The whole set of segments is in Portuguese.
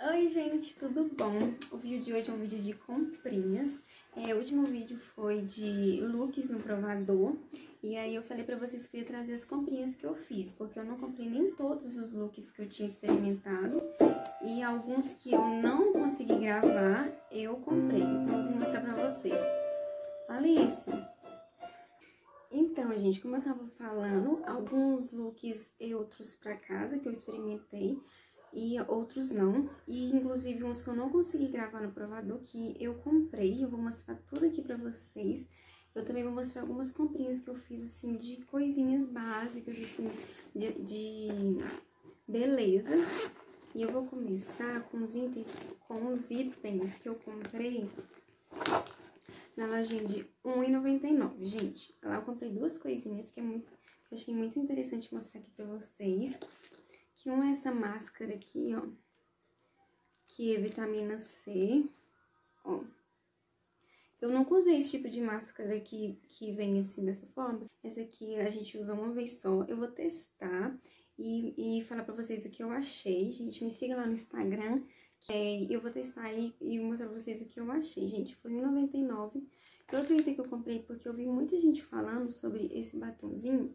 Oi gente, tudo bom? O vídeo de hoje é um vídeo de comprinhas. É, o último vídeo foi de looks no provador. E aí eu falei pra vocês que eu ia trazer as comprinhas que eu fiz, porque eu não comprei nem todos os looks que eu tinha experimentado. E alguns que eu não consegui gravar, eu comprei. Então eu vou mostrar pra vocês. Esse. Então, gente, como eu tava falando, alguns looks eu trouxe pra casa que eu experimentei e outros não. E inclusive uns que eu não consegui gravar no provador que eu comprei. Eu vou mostrar tudo aqui pra vocês. Eu também vou mostrar algumas comprinhas que eu fiz, assim, de coisinhas básicas, assim, de, de beleza. E eu vou começar com os, itens, com os itens que eu comprei na lojinha de R$1,99, gente. Lá eu comprei duas coisinhas que, é muito, que eu achei muito interessante mostrar aqui pra vocês. Que um é essa máscara aqui, ó. Que é vitamina C, ó. Eu nunca usei esse tipo de máscara que, que vem assim dessa forma. Essa aqui a gente usa uma vez só. Eu vou testar e, e falar pra vocês o que eu achei. Gente, me siga lá no Instagram, que é, eu vou testar e, e mostrar pra vocês o que eu achei. Gente, foi R$1,99. Outro item que eu comprei, porque eu vi muita gente falando sobre esse batomzinho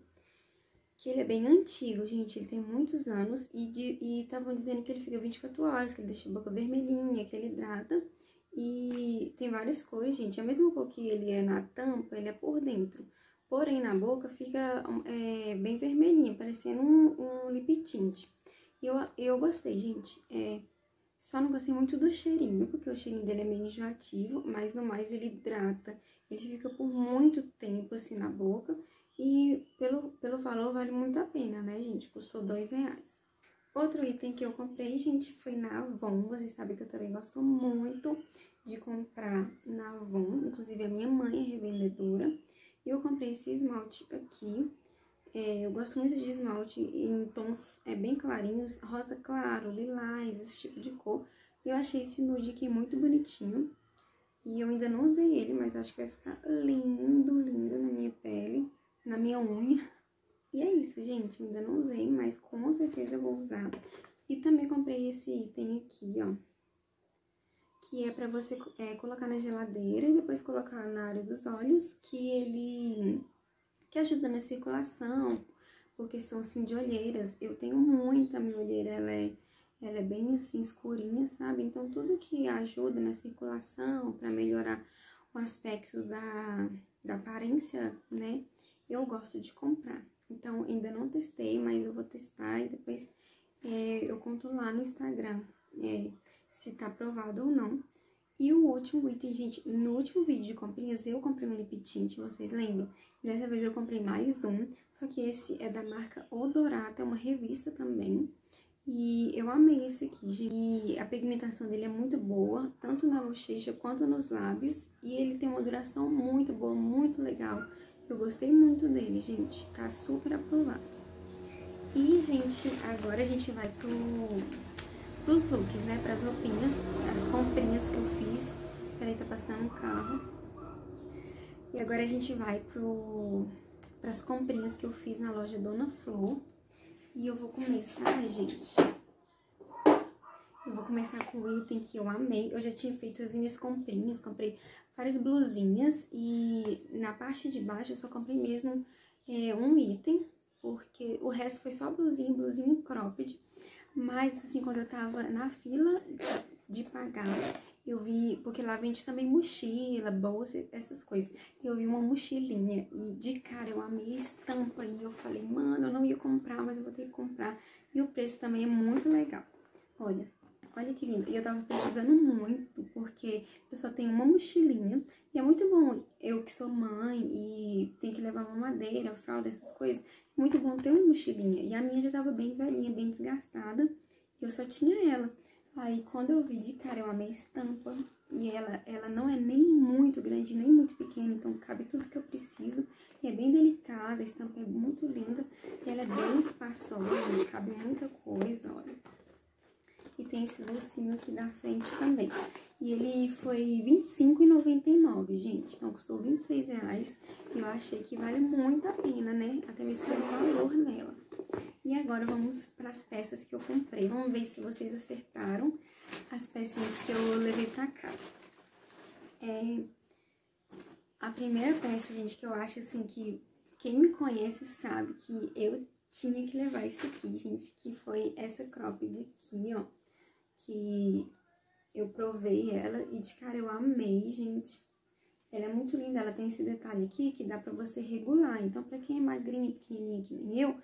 que ele é bem antigo, gente, ele tem muitos anos e estavam dizendo que ele fica 24 horas, que ele deixa a boca vermelhinha, que ele hidrata e tem várias cores, gente, a mesma cor que ele é na tampa, ele é por dentro, porém na boca fica é, bem vermelhinha, parecendo um, um lip tint. E eu, eu gostei, gente, é, só não gostei muito do cheirinho, porque o cheirinho dele é meio enjoativo, mas no mais ele hidrata, ele fica por muito tempo assim na boca e pelo, pelo valor vale muito a pena, né, gente? Custou dois reais. Outro item que eu comprei, gente, foi na Avon. Vocês sabem que eu também gosto muito de comprar na Avon. Inclusive, a minha mãe é revendedora. E eu comprei esse esmalte aqui. É, eu gosto muito de esmalte em tons é, bem clarinhos, rosa claro, lilás, esse tipo de cor. E eu achei esse nude aqui muito bonitinho. E eu ainda não usei ele, mas eu acho que vai ficar lindo, lindo na minha pele na minha unha. E é isso, gente. Ainda não usei, mas com certeza eu vou usar. E também comprei esse item aqui, ó. Que é pra você é, colocar na geladeira e depois colocar na área dos olhos. Que ele... Que ajuda na circulação. Por questão, assim, de olheiras. Eu tenho muita minha olheira, ela é... Ela é bem assim, escurinha, sabe? Então, tudo que ajuda na circulação, para melhorar o aspecto da, da aparência, né? Eu gosto de comprar. Então, ainda não testei, mas eu vou testar e depois é, eu conto lá no Instagram é, se tá aprovado ou não. E o último item, gente, no último vídeo de comprinhas eu comprei um lip tint, vocês lembram? Dessa vez eu comprei mais um, só que esse é da marca Odorata, é uma revista também. E eu amei esse aqui, gente. E a pigmentação dele é muito boa, tanto na bochecha quanto nos lábios. E ele tem uma duração muito boa, muito legal. Eu gostei muito dele, gente. Tá super aprovado. E, gente, agora a gente vai pro, pros looks, né? Pras roupinhas, as comprinhas que eu fiz. Peraí, tá passando um carro. E agora a gente vai pro, pras comprinhas que eu fiz na loja Dona Flor. E eu vou começar, gente... Eu vou começar com o item que eu amei. Eu já tinha feito as minhas comprinhas, comprei várias blusinhas e na parte de baixo eu só comprei mesmo é, um item, porque o resto foi só blusinha, blusinha cropped. Mas, assim, quando eu tava na fila de pagar, eu vi, porque lá vende também mochila, bolsa, essas coisas. Eu vi uma mochilinha e de cara eu amei a estampa e eu falei, mano, eu não ia comprar, mas eu vou ter que comprar. E o preço também é muito legal. Olha, Olha que lindo. E eu tava precisando muito, porque eu só tenho uma mochilinha. E é muito bom, eu que sou mãe e tenho que levar uma madeira, fralda, essas coisas. Muito bom ter uma mochilinha. E a minha já tava bem velhinha, bem desgastada. E eu só tinha ela. Aí, quando eu vi de cara, eu amei estampa. E ela, ela não é nem muito grande, nem muito pequena. Então, cabe tudo que eu preciso. E é bem delicada, a estampa é muito linda. E ela é bem espaçosa, gente. Cabe muita coisa, tem esse docinho aqui da frente também. E ele foi R$25,99, gente. Então, custou R$26,00. E eu achei que vale muito a pena, né? Até mesmo pelo valor nela. E agora vamos para as peças que eu comprei. Vamos ver se vocês acertaram as pecinhas que eu levei pra casa. É... A primeira peça, gente, que eu acho assim que quem me conhece sabe que eu tinha que levar isso aqui, gente, que foi essa cropped aqui, ó. Que eu provei ela e de cara eu amei, gente. Ela é muito linda, ela tem esse detalhe aqui que dá pra você regular. Então, pra quem é magrinha, pequenininha que nem eu,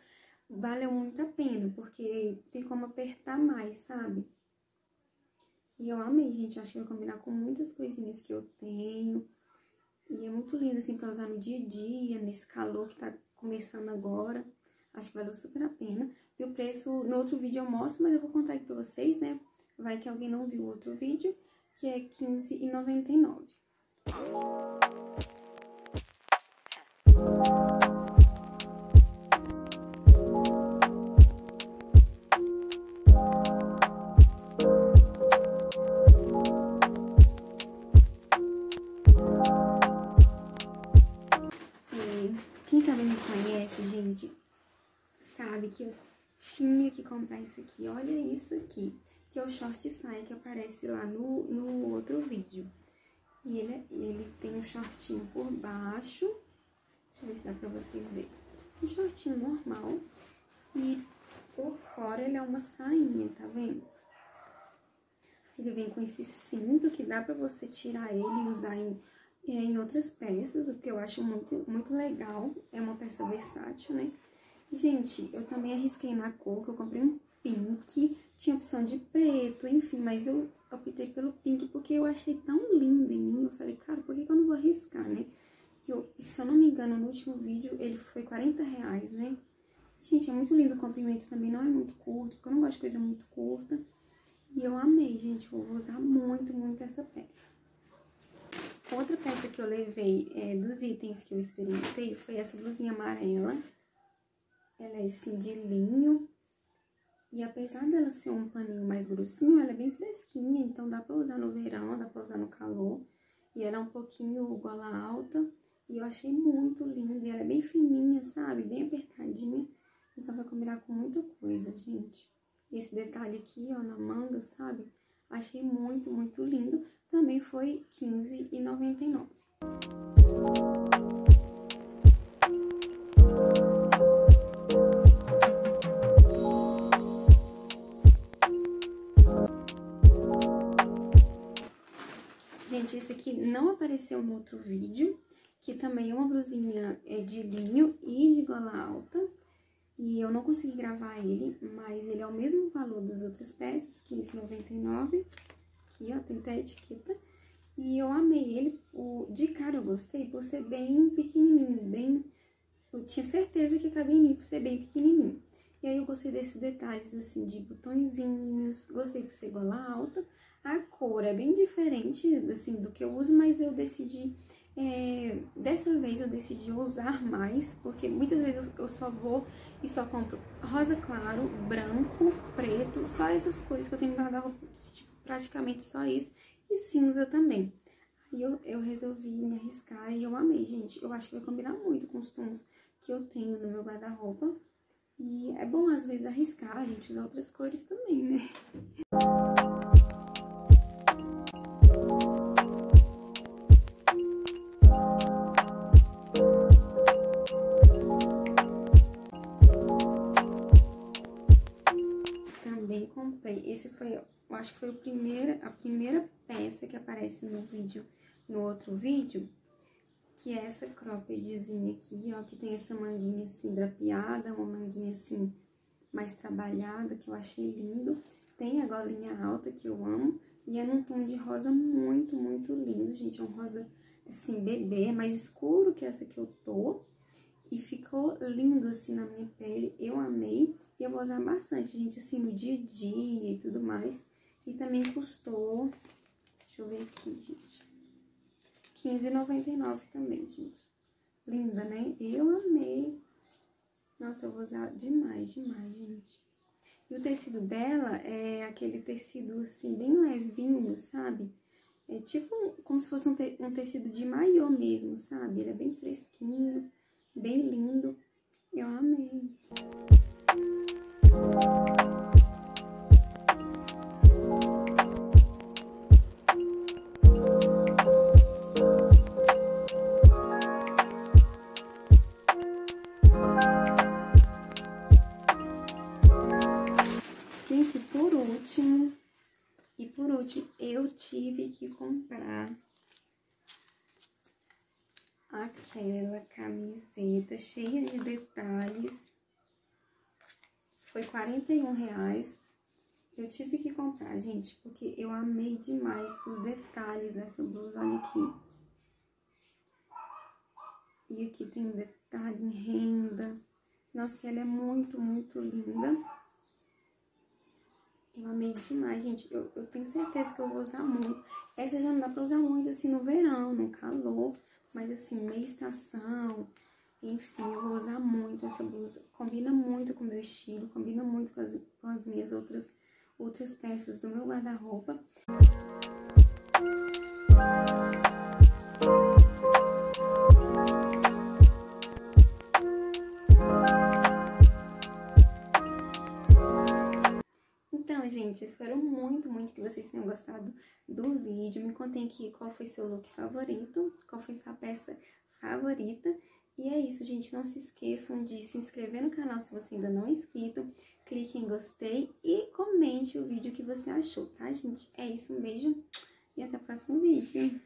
valeu muito a pena, porque tem como apertar mais, sabe? E eu amei, gente. Acho que vai combinar com muitas coisinhas que eu tenho. E é muito lindo, assim, pra usar no dia a dia, nesse calor que tá começando agora. Acho que valeu super a pena. E o preço, no outro vídeo eu mostro, mas eu vou contar aqui pra vocês, né? Vai que alguém não viu outro vídeo, que é R$15,99. Quem também me conhece, gente, sabe que eu tinha que comprar isso aqui. Olha isso aqui, que é o short saia que aparece lá no, no outro vídeo. E ele, ele tem um shortinho por baixo. Deixa eu ver se dá pra vocês verem. Um shortinho normal. E por fora ele é uma sainha, tá vendo? Ele vem com esse cinto que dá pra você tirar ele e usar em, em outras peças, o que eu acho muito, muito legal. É uma peça versátil, né? Gente, eu também arrisquei na cor, que eu comprei um pink, tinha opção de preto, enfim, mas eu optei pelo pink porque eu achei tão lindo em mim. Eu falei, cara, por que, que eu não vou arriscar, né? Eu, se eu não me engano, no último vídeo ele foi 40 reais, né? Gente, é muito lindo o comprimento também, não é muito curto, porque eu não gosto de coisa muito curta. E eu amei, gente, eu vou usar muito, muito essa peça. Outra peça que eu levei é, dos itens que eu experimentei foi essa blusinha amarela. Ela é assim de linho, e apesar dela ser um paninho mais grossinho, ela é bem fresquinha, então dá pra usar no verão, dá pra usar no calor. E ela é um pouquinho gola alta, e eu achei muito linda, e ela é bem fininha, sabe? Bem apertadinha, então vai combinar com muita coisa, gente. Esse detalhe aqui, ó, na manga, sabe? Achei muito, muito lindo. Também foi R$15,99. Não apareceu no outro vídeo, que também é uma blusinha é, de linho e de gola alta. E eu não consegui gravar ele, mas ele é o mesmo valor das outras peças, R$15,99. Aqui, ó, tem até etiqueta. E eu amei ele, o, de cara eu gostei por ser bem pequenininho, bem... Eu tinha certeza que cabia em mim por ser bem pequenininho. E aí eu gostei desses detalhes, assim, de botõezinhos, gostei por ser gola alta. A cor é bem diferente, assim, do que eu uso, mas eu decidi... É, dessa vez eu decidi usar mais, porque muitas vezes eu só vou e só compro rosa claro, branco, preto, só essas cores que eu tenho no guarda-roupa, tipo, praticamente só isso, e cinza também. Aí eu, eu resolvi me arriscar e eu amei, gente. Eu acho que vai combinar muito com os tons que eu tenho no meu guarda-roupa. E é bom, às vezes, arriscar, a gente usar outras cores também, né? Também comprei, esse foi, eu acho que foi o primeiro, a primeira peça que aparece no vídeo, no outro vídeo, que é essa croppedzinha aqui, ó, que tem essa manguinha assim drapeada, uma manguinha assim mais trabalhada, que eu achei lindo. Tem a golinha alta, que eu amo, e é num tom de rosa muito, muito lindo, gente. É um rosa, assim, bebê, mais escuro que essa que eu tô. E ficou lindo, assim, na minha pele. Eu amei. E eu vou usar bastante, gente, assim, no dia a dia e tudo mais. E também custou... Deixa eu ver aqui, gente. R$15,99 também, gente. Linda, né? Eu amei. Nossa, eu vou usar demais, demais, gente. E o tecido dela é aquele tecido, assim, bem levinho, sabe? É tipo como se fosse um, te um tecido de maiô mesmo, sabe? Ele é bem fresquinho, bem lindo. Eu amei. Tive que comprar aquela camiseta cheia de detalhes. Foi 41 reais. Eu tive que comprar, gente, porque eu amei demais os detalhes dessa blusa. Olha aqui. E aqui tem detalhe em renda. Nossa, ela é muito, muito linda. Eu amei demais, gente. Eu, eu tenho certeza que eu vou usar muito. Essa já não dá pra usar muito, assim, no verão, no calor. Mas, assim, meia estação. Enfim, eu vou usar muito essa blusa. Combina muito com o meu estilo. Combina muito com as, com as minhas outras, outras peças do meu guarda-roupa. Então, gente, espero muito, muito que vocês tenham gostado do vídeo. Me contem aqui qual foi seu look favorito, qual foi sua peça favorita. E é isso, gente. Não se esqueçam de se inscrever no canal se você ainda não é inscrito. Clique em gostei e comente o vídeo que você achou, tá, gente? É isso, um beijo e até o próximo vídeo.